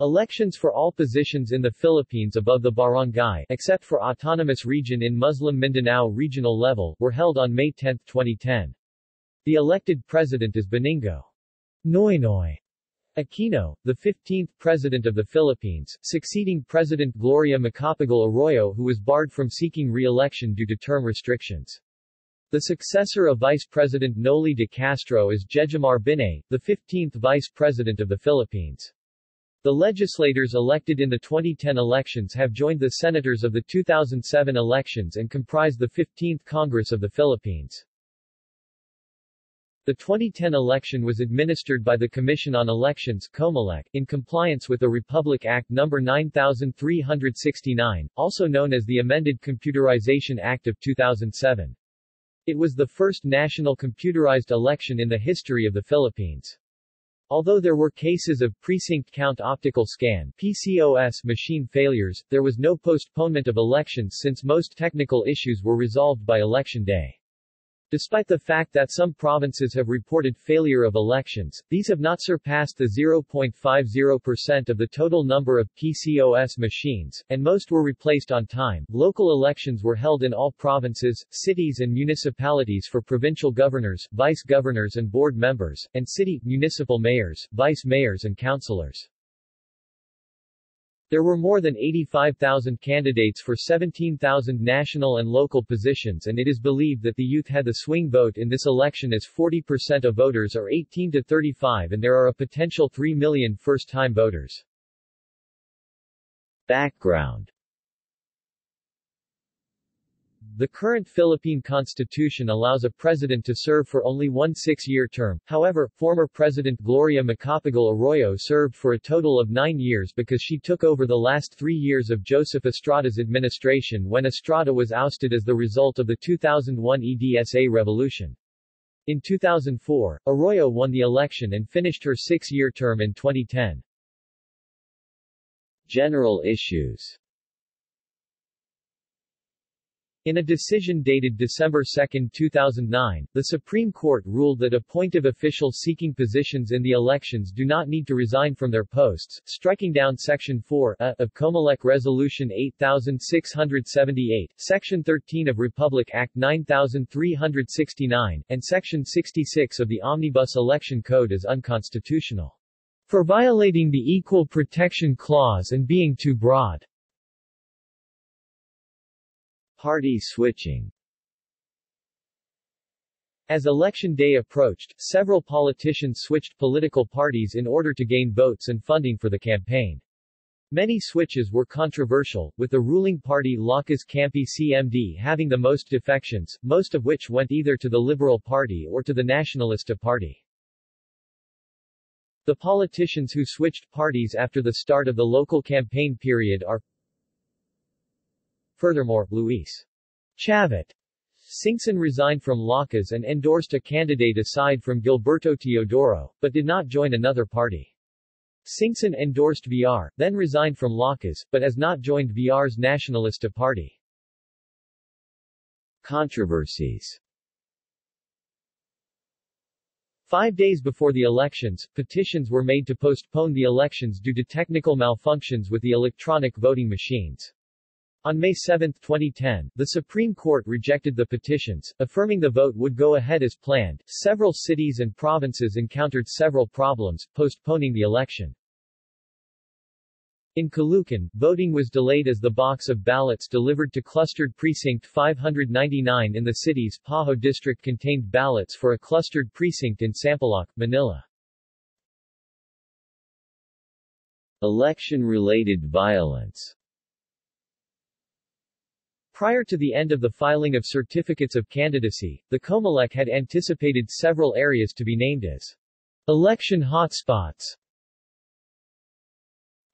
Elections for all positions in the Philippines above the barangay except for autonomous region in Muslim Mindanao regional level were held on May 10, 2010. The elected president is Benigno Noynoy Aquino, the 15th President of the Philippines, succeeding President Gloria Macapagal Arroyo who was barred from seeking re-election due to term restrictions. The successor of Vice President Noli de Castro is Jejomar Binay, the 15th Vice President of the Philippines. The legislators elected in the 2010 elections have joined the senators of the 2007 elections and comprise the 15th Congress of the Philippines. The 2010 election was administered by the Commission on Elections COMELEC, in compliance with the Republic Act No. 9369, also known as the Amended Computerization Act of 2007. It was the first national computerized election in the history of the Philippines. Although there were cases of precinct count optical scan PCOS machine failures, there was no postponement of elections since most technical issues were resolved by election day. Despite the fact that some provinces have reported failure of elections, these have not surpassed the 0.50% of the total number of PCOS machines, and most were replaced on time. Local elections were held in all provinces, cities and municipalities for provincial governors, vice-governors and board members, and city, municipal mayors, vice-mayors and councillors. There were more than 85,000 candidates for 17,000 national and local positions and it is believed that the youth had the swing vote in this election as 40% of voters are 18 to 35 and there are a potential 3 million first-time voters. Background the current Philippine constitution allows a president to serve for only one six-year term, however, former President Gloria Macapagal Arroyo served for a total of nine years because she took over the last three years of Joseph Estrada's administration when Estrada was ousted as the result of the 2001 EDSA revolution. In 2004, Arroyo won the election and finished her six-year term in 2010. General issues in a decision dated December 2, 2009, the Supreme Court ruled that appointive officials seeking positions in the elections do not need to resign from their posts, striking down Section 4 a, of Comelec Resolution 8678, Section 13 of Republic Act 9369, and Section 66 of the Omnibus Election Code as unconstitutional. For violating the Equal Protection Clause and being too broad. Party switching As election day approached, several politicians switched political parties in order to gain votes and funding for the campaign. Many switches were controversial, with the ruling party Lakas Kampi CMD having the most defections, most of which went either to the Liberal Party or to the Nacionalista Party. The politicians who switched parties after the start of the local campaign period are Furthermore, Luis Chavit Singson resigned from Lakas and endorsed a candidate aside from Gilberto Teodoro, but did not join another party. Singson endorsed VR, then resigned from Lakas, but has not joined VR's Nacionalista Party. Controversies Five days before the elections, petitions were made to postpone the elections due to technical malfunctions with the electronic voting machines. On May 7, 2010, the Supreme Court rejected the petitions, affirming the vote would go ahead as planned. Several cities and provinces encountered several problems, postponing the election. In Caloocan, voting was delayed as the box of ballots delivered to clustered precinct 599 in the city's Pajo district contained ballots for a clustered precinct in Sampaloc, Manila. Election-related violence Prior to the end of the filing of certificates of candidacy, the COMELEC had anticipated several areas to be named as election hotspots.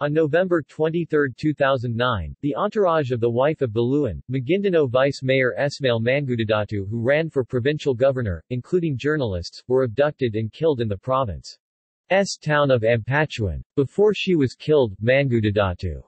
On November 23, 2009, the entourage of the wife of Buluan, Maguindanao Vice Mayor Esmael Mangudadatu who ran for provincial governor, including journalists, were abducted and killed in the province's town of Ampatuan. Before she was killed, Mangudadatu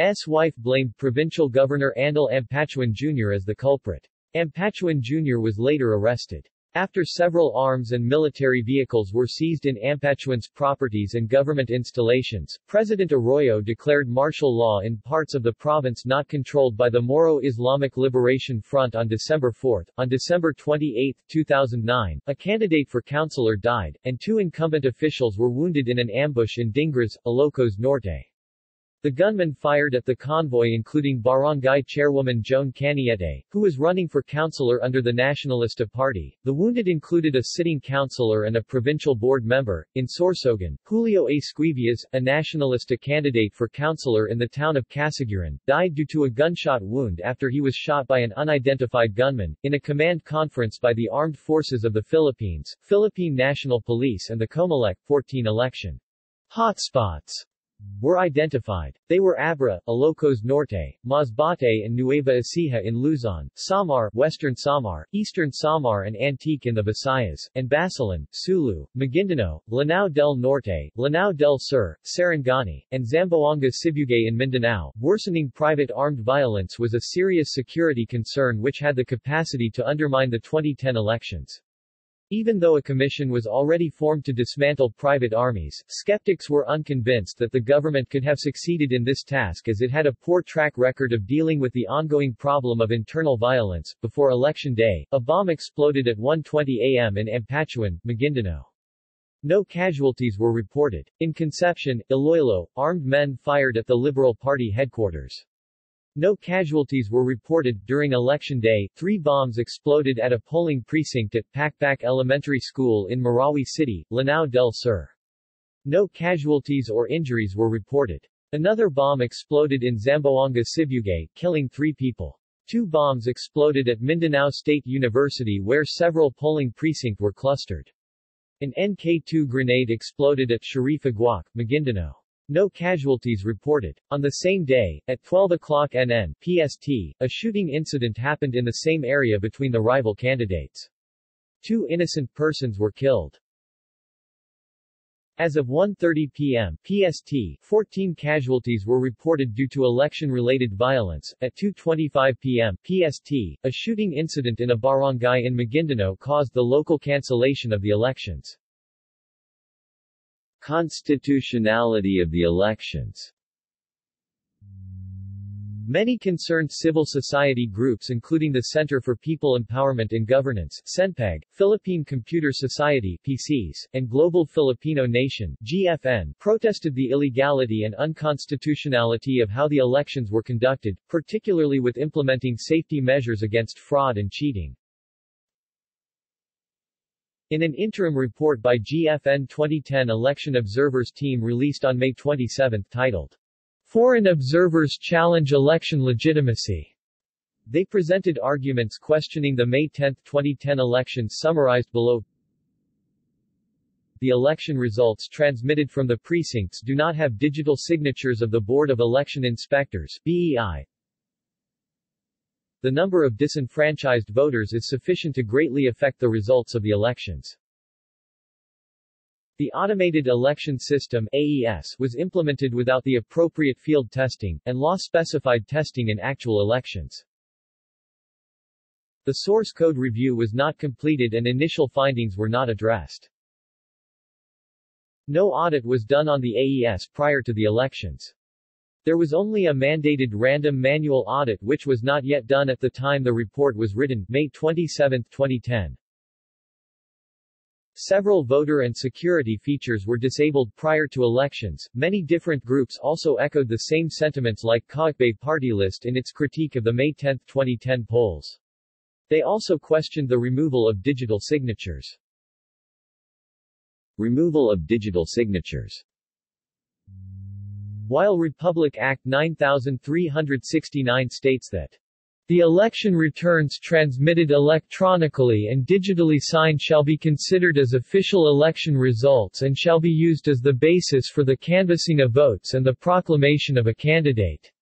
S. wife blamed provincial governor Andal Ampatuan Jr. as the culprit. Ampatuan Jr. was later arrested. After several arms and military vehicles were seized in Ampatuan's properties and government installations, President Arroyo declared martial law in parts of the province not controlled by the Moro Islamic Liberation Front on December 4. On December 28, 2009, a candidate for councilor died, and two incumbent officials were wounded in an ambush in Dingras, Ilocos Norte. The gunmen fired at the convoy including barangay chairwoman Joan Caniete, who was running for councilor under the Nacionalista Party. The wounded included a sitting councilor and a provincial board member. In Sorsogon, Julio A. Esquivias, a Nacionalista candidate for councilor in the town of Casiguran, died due to a gunshot wound after he was shot by an unidentified gunman, in a command conference by the Armed Forces of the Philippines, Philippine National Police and the Comelec 14 election. Hotspots were identified. They were Abra, Ilocos Norte, Masbate and Nueva Ecija in Luzon, Samar, Western Samar, Eastern Samar and Antique in the Visayas, and Basilan, Sulu, Maguindanao, Lanao del Norte, Lanao del Sur, Sarangani, and Zamboanga Sibugay in Mindanao. Worsening private armed violence was a serious security concern which had the capacity to undermine the 2010 elections. Even though a commission was already formed to dismantle private armies, skeptics were unconvinced that the government could have succeeded in this task as it had a poor track record of dealing with the ongoing problem of internal violence. Before election day, a bomb exploded at 1.20 a.m. in Ampatuan, Maguindanao. No casualties were reported. In Concepcion, Iloilo, armed men fired at the Liberal Party headquarters. No casualties were reported. During Election Day, three bombs exploded at a polling precinct at Pakpak Elementary School in Marawi City, Lanao del Sur. No casualties or injuries were reported. Another bomb exploded in Zamboanga Sibugay, killing three people. Two bombs exploded at Mindanao State University where several polling precincts were clustered. An NK-2 grenade exploded at Shariff Aguak, Maguindanao. No casualties reported. On the same day, at 12 o'clock NN PST, a shooting incident happened in the same area between the rival candidates. Two innocent persons were killed. As of 1.30 p.m. PST, 14 casualties were reported due to election-related violence. At 2.25 p.m. PST, a shooting incident in a barangay in Maguindanao caused the local cancellation of the elections. Constitutionality of the elections Many concerned civil society groups including the Center for People Empowerment and Governance CENPEG, Philippine Computer Society PCS, and Global Filipino Nation GFN protested the illegality and unconstitutionality of how the elections were conducted, particularly with implementing safety measures against fraud and cheating. In an interim report by GFN 2010 Election Observers Team released on May 27 titled, Foreign Observers Challenge Election Legitimacy, they presented arguments questioning the May 10, 2010 election summarized below. The election results transmitted from the precincts do not have digital signatures of the Board of Election Inspectors BEI, the number of disenfranchised voters is sufficient to greatly affect the results of the elections. The Automated Election System AES was implemented without the appropriate field testing, and law-specified testing in actual elections. The source code review was not completed and initial findings were not addressed. No audit was done on the AES prior to the elections. There was only a mandated random manual audit which was not yet done at the time the report was written, May 27, 2010. Several voter and security features were disabled prior to elections. Many different groups also echoed the same sentiments like Kaakbay Party List in its critique of the May 10, 2010 polls. They also questioned the removal of digital signatures. Removal of digital signatures while Republic Act 9369 states that the election returns transmitted electronically and digitally signed shall be considered as official election results and shall be used as the basis for the canvassing of votes and the proclamation of a candidate.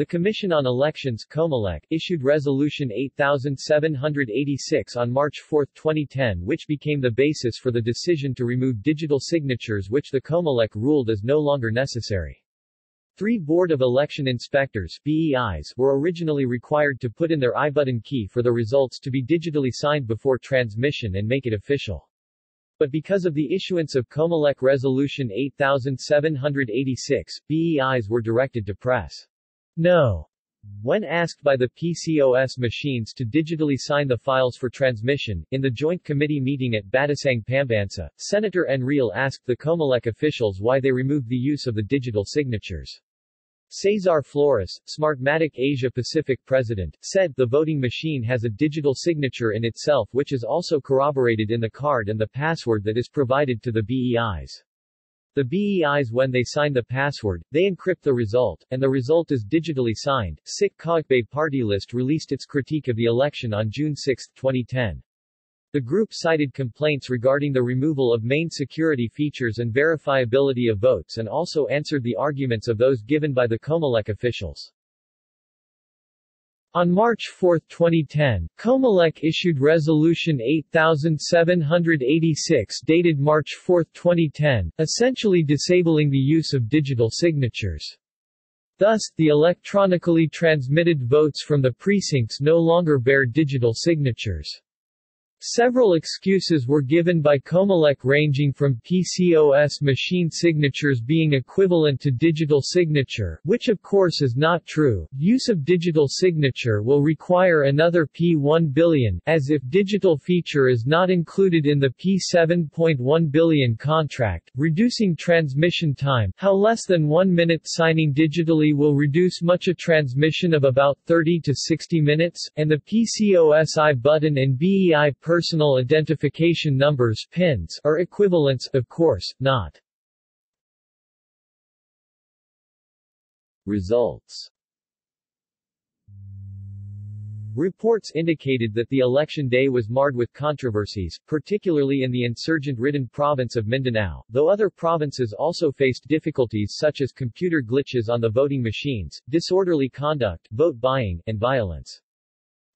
The Commission on Elections Comelec issued Resolution 8786 on March 4, 2010 which became the basis for the decision to remove digital signatures which the Comelec ruled as no longer necessary. Three Board of Election Inspectors BEIs, were originally required to put in their I-button key for the results to be digitally signed before transmission and make it official. But because of the issuance of Comelec Resolution 8786, BEIs were directed to press no when asked by the PCOS machines to digitally sign the files for transmission, in the Joint Committee meeting at Batasang Pambansa, Senator Enrile asked the Comelec officials why they removed the use of the digital signatures. Cesar Flores, Smartmatic Asia Pacific president, said, the voting machine has a digital signature in itself which is also corroborated in the card and the password that is provided to the BEIs. The BEIs when they sign the password, they encrypt the result, and the result is digitally signed. SIC Kaakbay Party List released its critique of the election on June 6, 2010. The group cited complaints regarding the removal of main security features and verifiability of votes and also answered the arguments of those given by the Comelec officials. On March 4, 2010, Comelec issued Resolution 8786 dated March 4, 2010, essentially disabling the use of digital signatures. Thus, the electronically transmitted votes from the precincts no longer bear digital signatures. Several excuses were given by Comelec ranging from PCOS machine signatures being equivalent to digital signature, which of course is not true. Use of digital signature will require another P1 billion, as if digital feature is not included in the P7.1 billion contract, reducing transmission time. How less than 1 minute signing digitally will reduce much a transmission of about 30 to 60 minutes, and the PCOS I button and BEI personal identification numbers PINs are equivalents, of course, not. Results Reports indicated that the election day was marred with controversies, particularly in the insurgent-ridden province of Mindanao, though other provinces also faced difficulties such as computer glitches on the voting machines, disorderly conduct, vote buying, and violence.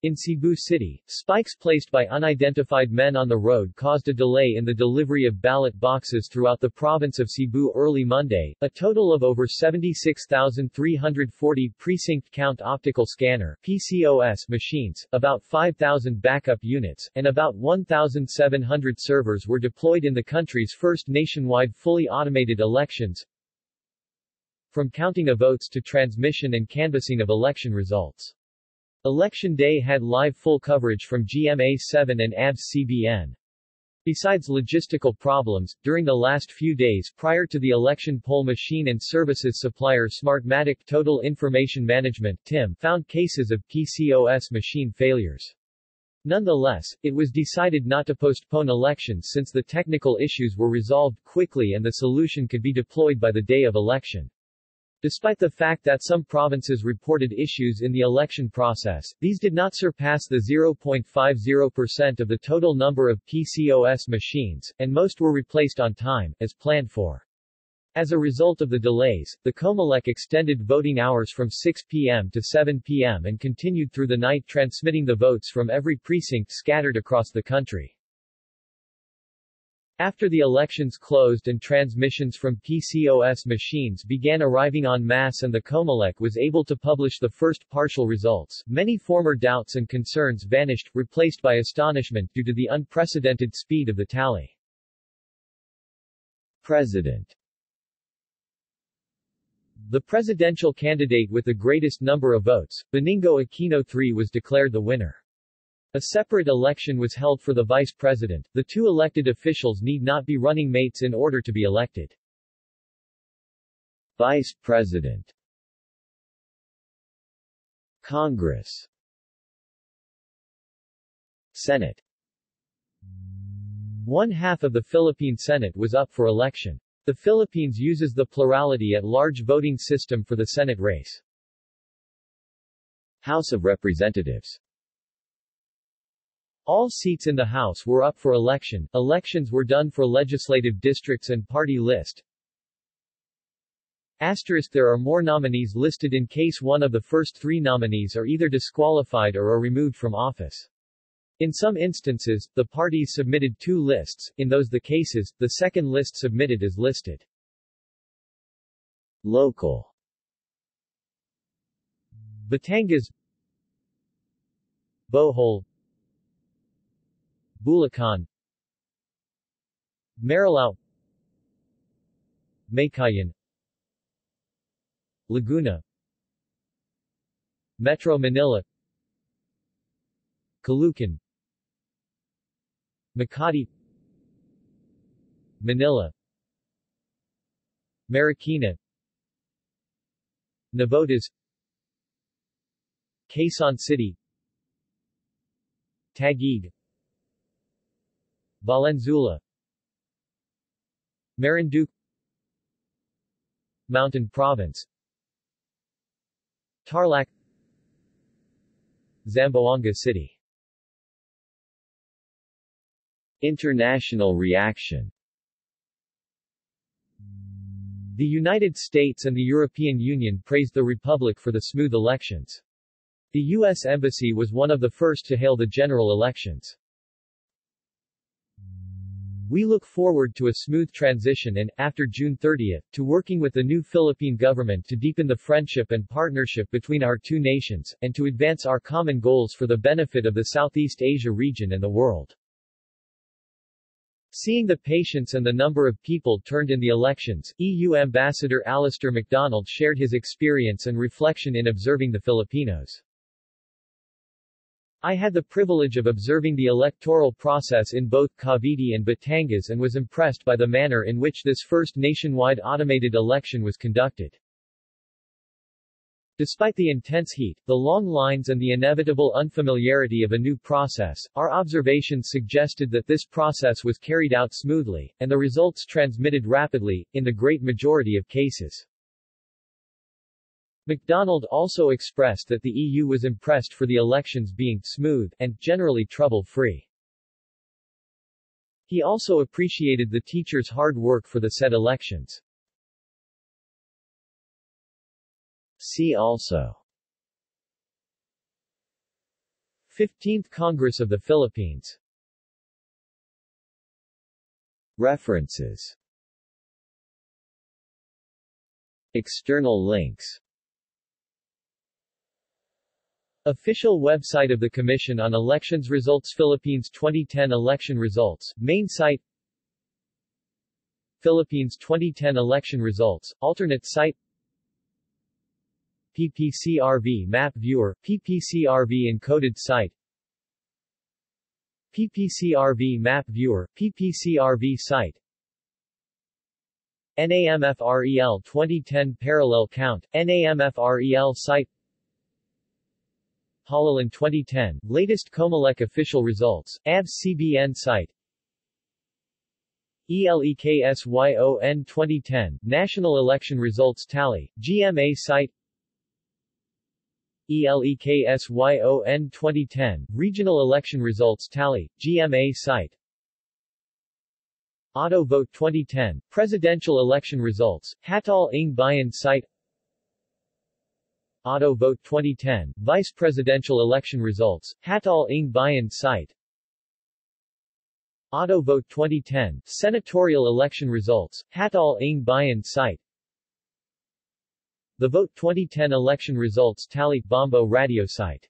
In Cebu City, spikes placed by unidentified men on the road caused a delay in the delivery of ballot boxes throughout the province of Cebu early Monday. A total of over 76,340 precinct count optical scanner PCOS machines, about 5,000 backup units, and about 1,700 servers were deployed in the country's first nationwide fully automated elections, from counting of votes to transmission and canvassing of election results. Election day had live full coverage from GMA7 and ABS-CBN. Besides logistical problems, during the last few days prior to the election poll machine and services supplier Smartmatic Total Information Management TIM found cases of PCOS machine failures. Nonetheless, it was decided not to postpone elections since the technical issues were resolved quickly and the solution could be deployed by the day of election. Despite the fact that some provinces reported issues in the election process, these did not surpass the 0.50% of the total number of PCOS machines, and most were replaced on time, as planned for. As a result of the delays, the Comelec extended voting hours from 6 p.m. to 7 p.m. and continued through the night transmitting the votes from every precinct scattered across the country. After the elections closed and transmissions from PCOS machines began arriving en masse and the Comelec was able to publish the first partial results, many former doubts and concerns vanished, replaced by astonishment due to the unprecedented speed of the tally. President The presidential candidate with the greatest number of votes, Benigno Aquino III was declared the winner. A separate election was held for the vice president. The two elected officials need not be running mates in order to be elected. Vice President Congress Senate One half of the Philippine Senate was up for election. The Philippines uses the plurality at large voting system for the Senate race. House of Representatives all seats in the House were up for election. Elections were done for legislative districts and party list. Asterisk There are more nominees listed in case one of the first three nominees are either disqualified or are removed from office. In some instances, the parties submitted two lists, in those the cases, the second list submitted is listed. Local Batangas Bohol Bulacan Marilao Meycauayan Laguna Metro Manila Caloocan Makati Manila Marikina Navotas Quezon City Taguig Valenzuela Marinduque Mountain Province Tarlac Zamboanga City International reaction The United States and the European Union praised the Republic for the smooth elections. The U.S. Embassy was one of the first to hail the general elections. We look forward to a smooth transition and, after June 30, to working with the new Philippine government to deepen the friendship and partnership between our two nations, and to advance our common goals for the benefit of the Southeast Asia region and the world. Seeing the patience and the number of people turned in the elections, EU Ambassador Alistair McDonald shared his experience and reflection in observing the Filipinos. I had the privilege of observing the electoral process in both Cavite and Batangas and was impressed by the manner in which this first nationwide automated election was conducted. Despite the intense heat, the long lines and the inevitable unfamiliarity of a new process, our observations suggested that this process was carried out smoothly, and the results transmitted rapidly, in the great majority of cases. McDonald also expressed that the EU was impressed for the elections being smooth and generally trouble-free. He also appreciated the teachers' hard work for the said elections. See also 15th Congress of the Philippines References External links Official website of the Commission on Elections Results Philippines 2010 election results, main site Philippines 2010 election results, alternate site PPCRV map viewer, PPCRV encoded site PPCRV map viewer, PPCRV site NAMFREL 2010 parallel count, NAMFREL site Halalan 2010, latest Comelec official results, ABS CBN site. ELEKSYON 2010, National Election Results Tally, GMA site. ELEKSYON 2010, Regional Election Results Tally, GMA site. Auto Vote 2010, Presidential Election Results, Hatal ng Bayan site Auto Vote 2010, Vice Presidential Election Results, Hatal ng Bayan site. Auto Vote 2010, Senatorial Election Results, Hatal ng Bayan site. The Vote 2010 election results tally Bombo radio site